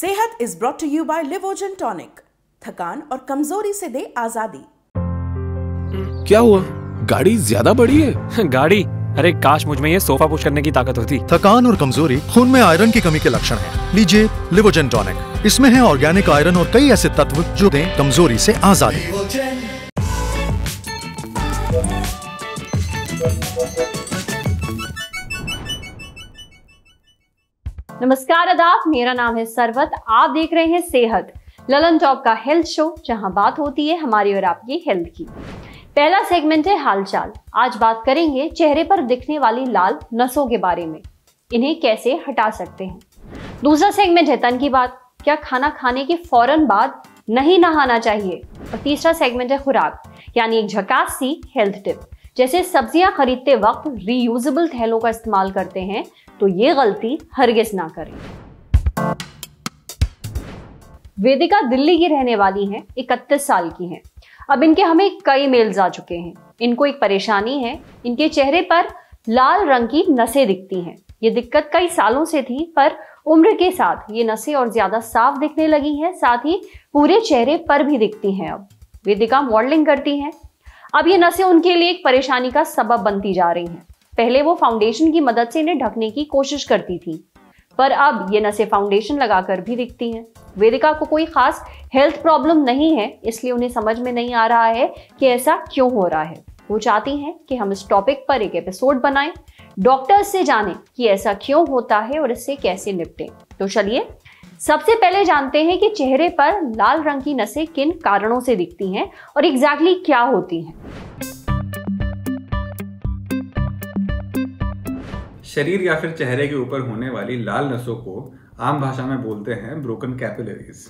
Sehat is brought to you by Livogen tonic थकान और कमज़ोरी से दे आज़ादी। क्या हुआ? गाड़ी ज़्यादा बड़ी है। गाड़ी? अरे काश मुझमें ये सोफा पुश करने की ताकत होती। थकान और कमज़ोरी खून में आयरन की कमी के लक्षण हैं। लीजिए लिवोजन टॉनिक इसमें है ऑर्गेनिक आयरन और कई ऐसे तत्व जो दें कमज़ोरी से आज़ादी। नमस्कार अदाब मेरा नाम है सरवत। आप देख रहे हैं सेहत। ललन टॉप का हेल्थ शो जहाँ बात होती है हमारी और आपकी हेल्थ की। पहला सेगमेंट है हालचाल। आज बात करेंगे चेहरे पर दिखने वाली लाल नसों के बारे में। इन्हें कैसे हटा सकते हैं? दूसरा सेगमेंट है तन की बात। क्या खाना खाने के फ़ौरन बाद नहीं नहाना चाहिए? और तीसरा सेगमेंट है खुराक, यानी एक झकास सी हेल्थ टिप जैसे सब्ज़ियाँ खरीदते वक्त रीयूजेबल थैलों का इस्तेमाल करते हैं तो ये गलती हरगिज ना करें। वेदिका दिल्ली की रहने वाली हैं, इकतीस साल की हैं। अब इनके हमें कई मेल्स आ चुके हैं। इनको एक परेशानी है, इनके चेहरे पर लाल रंग की नसें दिखती हैं। ये दिक्कत कई सालों से थी, पर उम्र के साथ ये नसें और ज़्यादा साफ़ दिखने लगी हैं, साथ ही पूरे चेहरे पर भी दिखती हैं अब। वेदिका मॉडलिंग करती हैं अब ये नसें उनके लिए एक परेशानी का सबब बनती जा रही हैं। पहले वो फाउंडेशन की मदद से इन्हें ढकने की कोशिश करती थी, पर अब ये नसें फाउंडेशन लगाकर भी दिखती हैं। वेदिका को कोई खास हेल्थ प्रॉब्लम नहीं है, इसलिए उन्हें समझ में नहीं आ रहा है कि ऐसा क्यों हो रहा है। वो चाहती हैं कि हम इस टॉपिक पर एक एपिसोड बनाएँ डॉक्टर्स से जानें कि ऐसा क्यों होता है और इससे कैसे निपटें। तो चलिए सबसे पहले जानते हैं कि चेहरे पर लाल रंग की नसें किन कारणों से दिखती हैं और एग्जैक्टली exactly क्या होती हैं। शरीर या फिर चेहरे के ऊपर होने वाली लाल नसों को आम भाषा में बोलते हैं ब्रोकन कैपिलरीज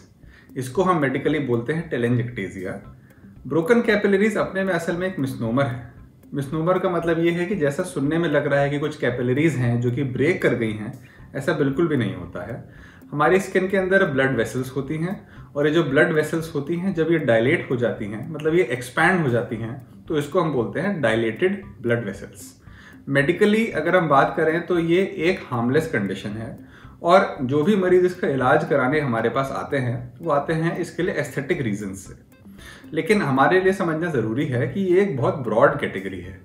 इसको हम मेडिकली बोलते हैं टेलेंजेक्टेजिया ब्रोकन कैपिलरीज अपने में असल में एक मिसनोमर है। मिसनोमर का मतलब ये है कि जैसा सुनने में लग रहा है कि कुछ कैपिलरीज हैं जो कि ब्रेक कर गई हैं, ऐसा बिल्कुल भी नहीं होता है। हमारी स्किन के अंदर ब्लड वेसल्स होती हैं और ये जो ब्लड वेसल्स होती हैं, जब ये डायलेट हो जाती हैं मतलब ये एक्सपैंड हो जाती हैं तो इसको हम बोलते हैं डायलेटेड ब्लड वेसल्स मेडिकली अगर हम बात करें तो ये एक हार्मलेस कंडीशन है और जो भी मरीज़ इसका इलाज कराने हमारे पास आते हैं, वो आते हैं इसके लिए एस्थेटिक रीजन से. लेकिन हमारे लिए समझना ज़रूरी है कि ये एक बहुत ब्रॉड कैटेगरी है.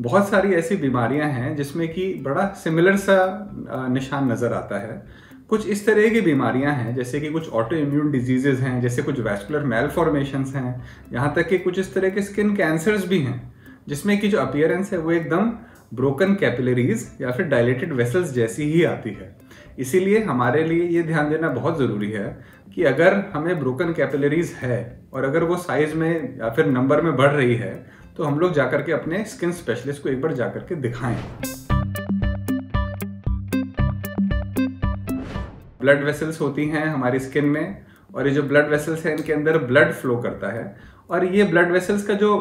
बहुत सारी ऐसी बीमारियाँ हैं जिसमें कि बड़ा सिमिलर सा निशान नज़र आता है. कुछ इस तरह की बीमारियाँ हैं, जैसे कि कुछ ऑटो इम्यून डिजीजेज हैं, जैसे कुछ वैस्कुलर मेलफॉर्मेशंस हैं, यहाँ तक कि कुछ इस तरह के स्किन कैंसर्स भी हैं, जिसमें कि जो अपियरेंस है वो एकदम ब्रोकन कैपिलरीज या फिर डायलेटेड वेसल्स जैसी ही आती है। इसीलिए हमारे लिए ये ध्यान देना बहुत ज़रूरी है कि अगर हमें ब्रोकन कैपिलरीज है और अगर वो साइज़ में या फिर नंबर में बढ़ रही है तो हम लोग जाकर के अपने स्किन स्पेशलिस्ट को एक बार जाकर के दिखाएँ। ब्लड वेसल्स होती हैं हमारी स्किन में, और ये जो ब्लड वेसल्स हैं, इनके अंदर ब्लड फ्लो करता है। और ये ब्लड वेसल्स का जो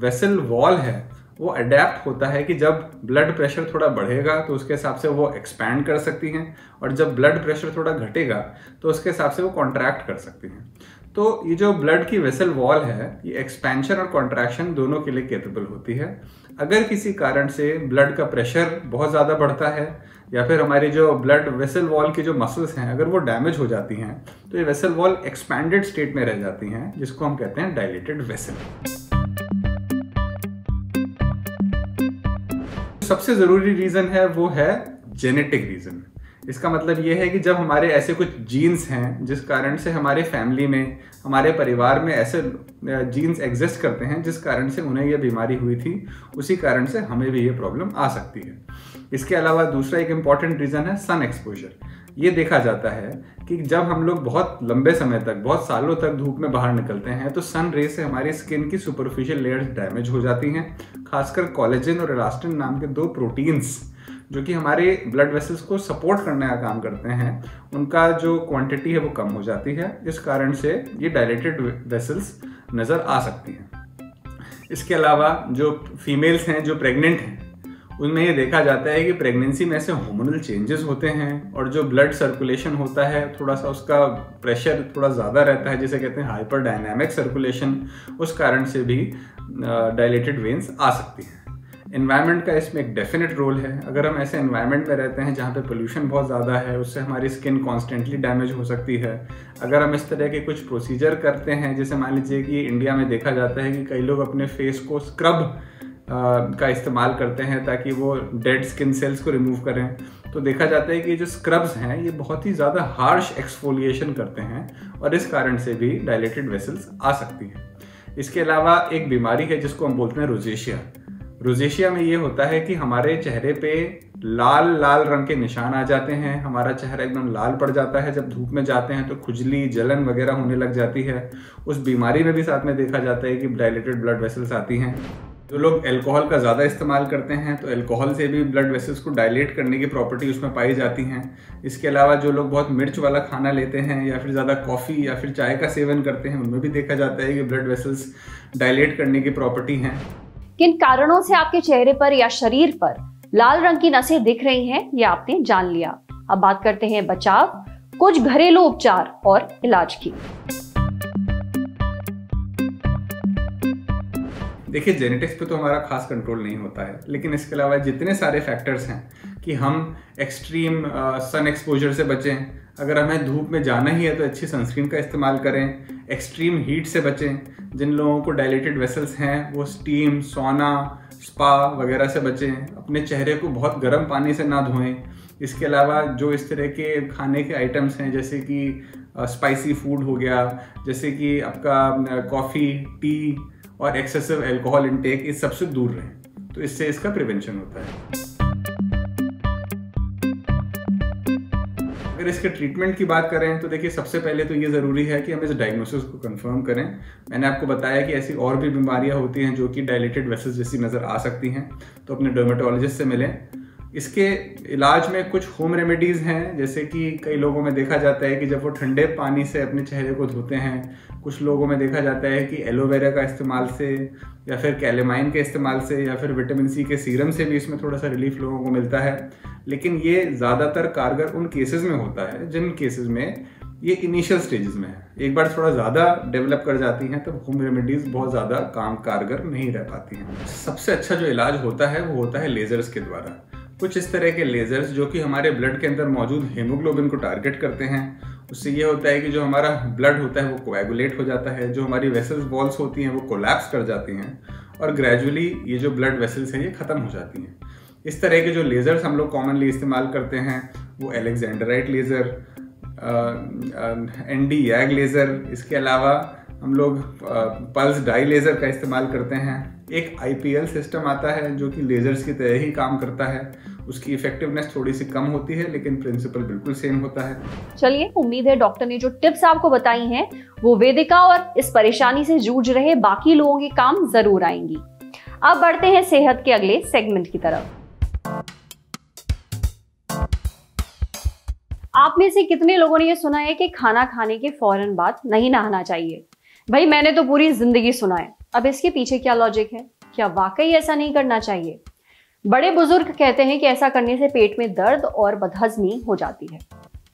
वेसल वॉल है, वो अडेप्ट होता है कि जब ब्लड प्रेशर थोड़ा बढ़ेगा तो उसके हिसाब से वो एक्सपैंड कर सकती हैं, और जब ब्लड प्रेशर थोड़ा घटेगा तो उसके हिसाब से वो कॉन्ट्रैक्ट कर सकती हैं। तो ये जो ब्लड की वेसल वॉल है, ये एक्सपेंशन और कॉन्ट्रैक्शन दोनों के लिए केपेबल होती है। अगर किसी कारण से ब्लड का प्रेशर बहुत ज़्यादा बढ़ता है या फिर हमारी जो ब्लड वेसल वॉल की जो मसल्स हैं, अगर वो डैमेज हो जाती हैं तो ये वेसल वॉल एक्सपैंडेड स्टेट में रह जाती हैं, जिसको हम कहते हैं डायलेटेड वेसल सबसे ज़रूरी रीज़न है, वो है जेनेटिक रीज़न इसका मतलब ये है कि जब हमारे ऐसे कुछ जीन्स हैं, जिस कारण से हमारे फैमिली में, हमारे परिवार में ऐसे जीन्स एग्जिस्ट करते हैं, जिस कारण से उन्हें यह बीमारी हुई थी, उसी कारण से हमें भी ये प्रॉब्लम आ सकती है। इसके अलावा दूसरा एक इंपॉर्टेंट रीज़न है सन एक्सपोजर ये देखा जाता है कि जब हम लोग बहुत लंबे समय तक, बहुत सालों तक धूप में बाहर निकलते हैं तो सन रे से हमारी स्किन की सुपरफिशियल लेयर्स डैमेज हो जाती हैं। खासकर कॉलेजन और इलास्टिन नाम के दो प्रोटीन्स जो कि हमारे ब्लड वेसल्स को सपोर्ट करने का काम करते हैं, उनका जो क्वांटिटी है वो कम हो जाती है। इस कारण से ये डायलेटेड वेसल्स नज़र आ सकती हैं। इसके अलावा जो फीमेल्स हैं, जो प्रेग्नेंट हैं उनमें ये देखा जाता है कि प्रेगनेंसी में ऐसे हार्मोनल चेंजेस होते हैं और जो ब्लड सर्कुलेशन होता है, थोड़ा सा उसका प्रेशर थोड़ा ज़्यादा रहता है, जिसे कहते हैं हाइपर डायनामिक सर्कुलेशन उस कारण से भी डायलेटेड वेन्स आ सकती हैं। इन्वायरमेंट का इसमें एक डेफिनेट रोल है। अगर हम ऐसे इन्वायरमेंट में रहते हैं जहाँ पे पोल्यूशन बहुत ज़्यादा है, उससे हमारी स्किन कॉन्स्टेंटली डैमेज हो सकती है। अगर हम इस तरह के कुछ प्रोसीजर करते हैं, जैसे मान लीजिए कि इंडिया में देखा जाता है कि कई लोग अपने फेस को स्क्रब का इस्तेमाल करते हैं ताकि वो डेड स्किन सेल्स को रिमूव करें। तो देखा जाता है कि जो स्क्रब्स हैं, ये बहुत ही ज़्यादा हार्श एक्सफोलिएशन करते हैं और इस कारण से भी डायलेटेड वेसल्स आ सकती हैं। इसके अलावा एक बीमारी है जिसको हम बोलते हैं रोजेशिया रोजेशिया में ये होता है कि हमारे चेहरे पे लाल लाल रंग के निशान आ जाते हैं, हमारा चेहरा एकदम लाल पड़ जाता है, जब धूप में जाते हैं तो खुजली, जलन वगैरह होने लग जाती है। उस बीमारी में भी साथ में देखा जाता है कि डायलेटेड ब्लड वेसल्स आती हैं। जो लोग अल्कोहल का ज़्यादा इस्तेमाल करते हैं तो अल्कोहल से भी ब्लड वेसल्स को डायलेट करने की प्रॉपर्टी उसमें पाई जाती हैं। इसके अलावा जो लोग बहुत मिर्च वाला खाना लेते हैं या फिर ज़्यादा कॉफ़ी या फिर चाय का सेवन करते हैं, उनमें भी देखा जाता है कि ब्लड वेसल्स डायलेट करने की प्रॉपर्टी हैं। किन कारणों से आपके चेहरे पर या शरीर पर लाल रंग की नसें दिख रही हैं, ये आपने जान लिया। अब बात करते हैं बचाव, कुछ घरेलू उपचार और इलाज की। देखिए जेनेटिक्स पे तो हमारा खास कंट्रोल नहीं होता है, लेकिन इसके अलावा जितने सारे फैक्टर्स हैं कि हम एक्सट्रीम सन एक्सपोजर से बचें, अगर हमें धूप में जाना ही है तो अच्छी सनस्क्रीन का इस्तेमाल करें एक्सट्रीम हीट से बचें, जिन लोगों को डायलेटेड वेसल्स हैं, वो स्टीम सोना स्पा वगैरह से बचें, अपने चेहरे को बहुत गर्म पानी से ना धोएँ। इसके अलावा जो इस तरह के खाने के आइटम्स हैं, जैसे कि स्पाइसी फ़ूड हो गया, जैसे कि आपका कॉफ़ी टी और एक्सेसिव एल्कोहल इनटेक इस सबसे दूर रहें। तो इससे इसका प्रिवेंशन होता है। अगर इसके ट्रीटमेंट की बात करें तो देखिए सबसे पहले तो ये ज़रूरी है कि हम इस डायग्नोसिस को कंफर्म करें। मैंने आपको बताया कि ऐसी और भी बीमारियाँ होती हैं जो कि डायलेटेड वेसल्स जैसी नज़र आ सकती हैं। तो अपने डर्मेटोलॉजिस्ट से मिलें। इसके इलाज में कुछ होम रेमेडीज़ हैं, जैसे कि कई लोगों में देखा जाता है कि जब वो ठंडे पानी से अपने चेहरे को धोते हैं, कुछ लोगों में देखा जाता है कि एलोवेरा का इस्तेमाल से या फिर कैलेमाइन के इस्तेमाल से या फिर विटामिन सी के सीरम से भी इसमें थोड़ा सा रिलीफ लोगों को मिलता है। लेकिन ये ज़्यादातर कारगर उन केसेस में होता है, जिन केसेस में ये इनिशियल स्टेजेस में है। एक बार थोड़ा ज़्यादा डेवलप कर जाती हैं, तब होम रेमेडीज़ बहुत ज़्यादा काम कारगर नहीं रह पाती हैं। सबसे अच्छा जो इलाज होता है, वो होता है लेजर्स के द्वारा। कुछ इस तरह के लेजर्स जो कि हमारे ब्लड के अंदर मौजूद हेमोग्लोबिन को टारगेट करते हैं। उससे ये होता है कि जो हमारा ब्लड होता है वो कोएगुलेट हो जाता है, जो हमारी वेसल्स वॉल्स होती हैं वो कोलैप्स कर जाती हैं और ग्रेजुअली ये जो ब्लड वेसल्स हैं ये ख़त्म हो जाती हैं। इस तरह के जो लेज़र्स हम लोग कॉमनली इस्तेमाल करते हैं, वो alexandrite laser N D YAG laser इसके अलावा हम लोग पल्स डाई लेज़र का इस्तेमाल करते हैं। एक आईपीएल सिस्टम आता है जो कि लेज़र्स की तरह ही काम करता है। उसकी इफेक्टिवनेस थोड़ी सी कम होती है, लेकिन प्रिंसिपल बिल्कुल सेम होता है। चलिए, उम्मीद है डॉक्टर ने जो टिप्स आपको बताई हैं, वो वेदिका और इस परेशानी से जूझ रहे बाकी लोगों के काम ज़रूर आएँगी। अब बढ़ते हैं सेहत के अगले सेगमेंट की तरफ़। आप में से कितने लोगों ने ये सुना है कि खाना खाने के फ़ौरन बाद नहीं नहाना चाहिए? भाई, मैंने तो पूरी ज़िंदगी सुना है। अब इसके पीछे क्या लॉजिक है? क्या वाकई ऐसा नहीं करना चाहिए? बड़े बुज़ुर्ग कहते हैं कि ऐसा करने से पेट में दर्द और बदहजमी हो जाती है।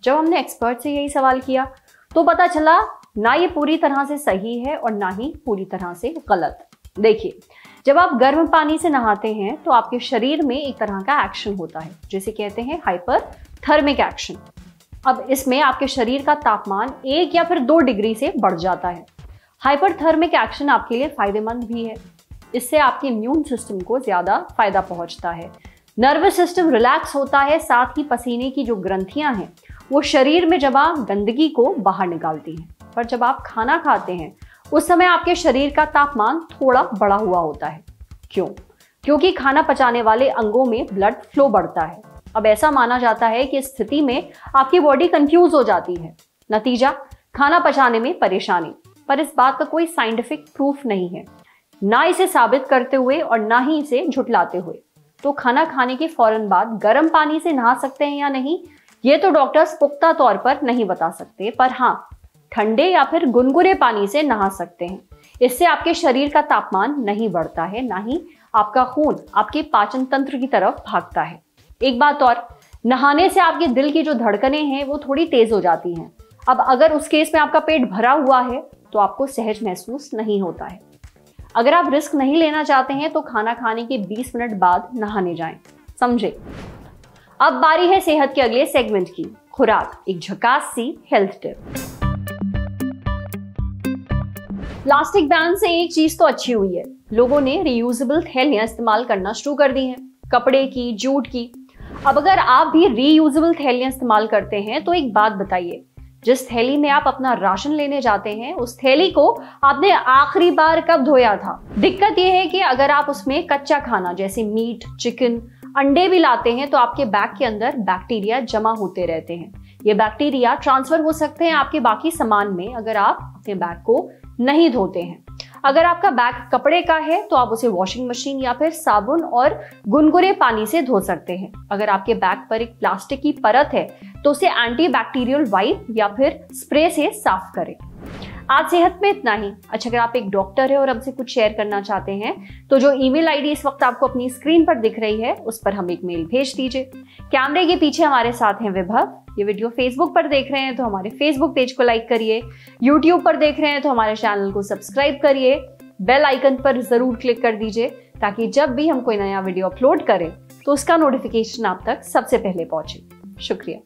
जब हमने एक्सपर्ट से यही सवाल किया तो पता चला, ना ये पूरी तरह से सही है और ना ही पूरी तरह से गलत। देखिए, जब आप गर्म पानी से नहाते हैं तो आपके शरीर में एक तरह का एक्शन होता है, जिसे कहते हैं हाइपर थर्मिक एक्शन अब इसमें आपके शरीर का तापमान एक या फिर दो डिग्री से बढ़ जाता है। हाइपर थर्मिक एक्शन आपके लिए फ़ायदेमंद भी है। इससे आपके इम्यून सिस्टम को ज़्यादा फ़ायदा पहुँचता है। नर्वस सिस्टम रिलैक्स होता है, साथ ही पसीने की जो ग्रंथियाँ हैं, वो शरीर में जब आप गंदगी को बाहर निकालती हैं, पर जब आप खाना खाते हैं, उस समय आपके शरीर का तापमान थोड़ा बढ़ा हुआ होता है। क्यों? क्योंकि खाना पचाने वाले अंगों में ब्लड फ्लो बढ़ता है। अब ऐसा माना जाता है कि स्थिति में आपकी बॉडी कंफ्यूज हो जाती है। नतीजा, खाना पचाने में परेशानी, पर इस बात का कोई साइंटिफिक प्रूफ नहीं है। ना इसे साबित करते हुए और ना ही इसे झुटलाते हुए। तो खाना खाने के फ़ौरन बाद गर्म पानी से नहा सकते हैं या नहीं, ये तो डॉक्टर्स पुख्ता तौर पर नहीं बता सकते, पर हाँ ठंडे या फिर गुनगुने पानी से नहा सकते हैं। इससे आपके शरीर का तापमान नहीं बढ़ता है, ना ही आपका खून आपके पाचन तंत्र की तरफ़ भागता है। एक बात और, नहाने से आपके दिल की जो धड़कनें हैं, वो थोड़ी तेज हो जाती हैं। अब अगर उस केस में आपका पेट भरा हुआ है तो आपको सहज महसूस नहीं होता है। अगर आप रिस्क नहीं लेना चाहते हैं तो खाना खाने के 20 मिनट बाद नहाने जाएँ। समझे? अब बारी है सेहत के अगले सेगमेंट की। खुराक, एक झकास सी हेल्थ टिप प्लास्टिक बैन से एक चीज़ तो अच्छी हुई है। लोगों ने रीयूजेबल थैलियाँ इस्तेमाल करना शुरू कर दी हैं। कपड़े की, जूट की। अब अगर आप भी रीयूजेबल थैलियाँ इस्तेमाल करते हैं तो एक बात बताइए जिस थैली में आप अपना राशन लेने जाते हैं, उस थैली को आपने आखिरी बार कब धोया था? दिक्कत यह है कि अगर आप उसमें कच्चा खाना, जैसे मीट, चिकन, अंडे भी लाते हैं तो आपके बैग के अंदर बैक्टीरिया जमा होते रहते हैं। ये बैक्टीरिया ट्रांसफ़र हो सकते हैं आपके बाकी सामान में, अगर आप अपने बैग को नहीं धोते हैं। अगर आपका बैग कपड़े का है तो आप उसे वॉशिंग मशीन या फिर साबुन और गुनगुने पानी से धो सकते हैं। अगर आपके बैग पर एक प्लास्टिक की परत है तो उसे एंटी बैक्टीरियल वाइप या फिर स्प्रे से साफ़ करें। आज सेहत में इतना ही। अच्छा अगर आप एक डॉक्टर है और हमसे कुछ शेयर करना चाहते हैं तो जो ईमेल आईडी इस वक्त आपको अपनी स्क्रीन पर दिख रही है, उस पर हम एक मेल भेज दीजिए। कैमरे के पीछे हमारे साथ हैं विभव। ये वीडियो फेसबुक पर देख रहे हैं तो हमारे फेसबुक पेज को लाइक करिए। यूट्यूब पर देख रहे हैं तो हमारे चैनल को सब्सक्राइब करिए। बेल आइकन पर ज़रूर क्लिक कर दीजिए, ताकि जब भी हम कोई नया वीडियो अपलोड करें तो उसका नोटिफिकेशन आप तक सबसे पहले पहुँचे। शुक्रिया।